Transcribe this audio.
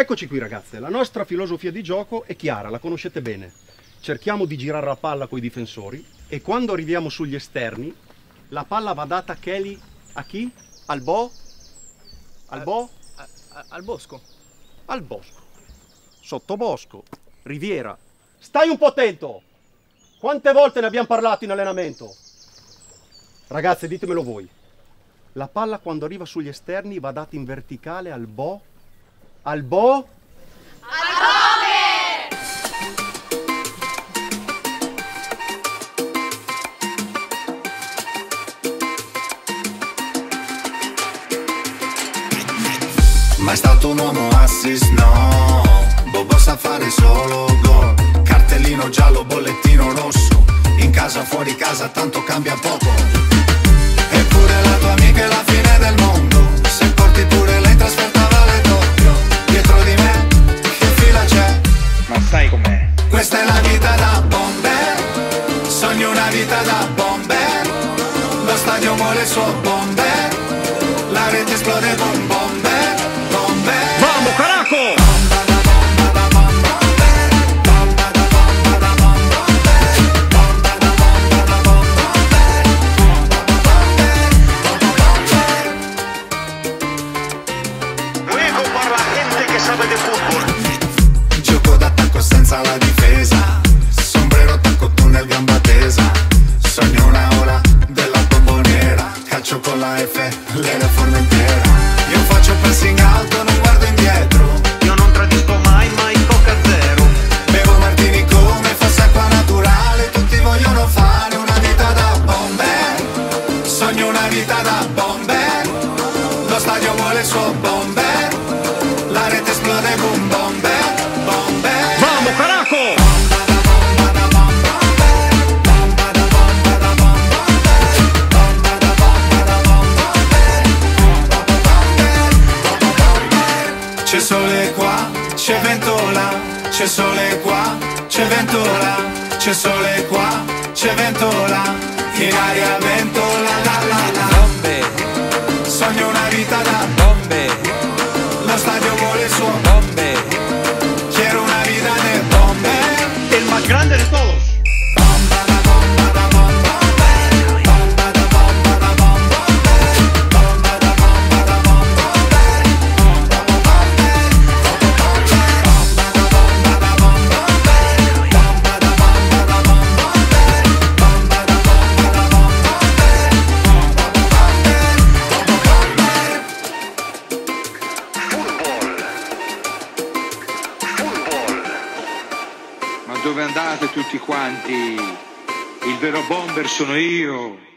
Eccoci qui ragazze, la nostra filosofia di gioco è chiara, la conoscete bene. Cerchiamo di girare la palla con i difensori e quando arriviamo sugli esterni la palla va data a Kelly a chi? Al Bo? Al Bo? A- a- al bosco. Al bosco. Sottobosco. Riviera. Stai un po' attento! Quante volte ne abbiamo parlato in allenamento? Ragazze, ditemelo voi. La palla quando arriva sugli esterni va data in verticale al Bo? Al Bo? Mai stato un uomo assist, no. Bobo sa fare solo gol Cartellino giallo, bollettino rosso. In casa, fuori casa, tanto cambia poco. Eppure la tua amica è la fine del mondo. Se porti pure È la vita da bomber Sogno una vita da bomber Lo stadio vuole il suo bomber La rete esplode con bomber Bomber Vamos, caraco! Luego para la gente que sabe de fútbol. Gioco d'attacco senza la difesa. Sombrero tacco tunnel gamba tesa. Sogno una ora della bomboniera. Calcio con la F, l'era formentera Io faccio pressing alto, non guardo indietro. Io non tradisco mai, mai c'è vento là, c'è sole qua, c'è vento là, c'è sole qua, c'è vento là, in aria vento la la la la. Bombe, Sogno una vita da bombe, lo stadio vuole il suo bombe. Dove andate tutti quanti? Il vero bomber sono io.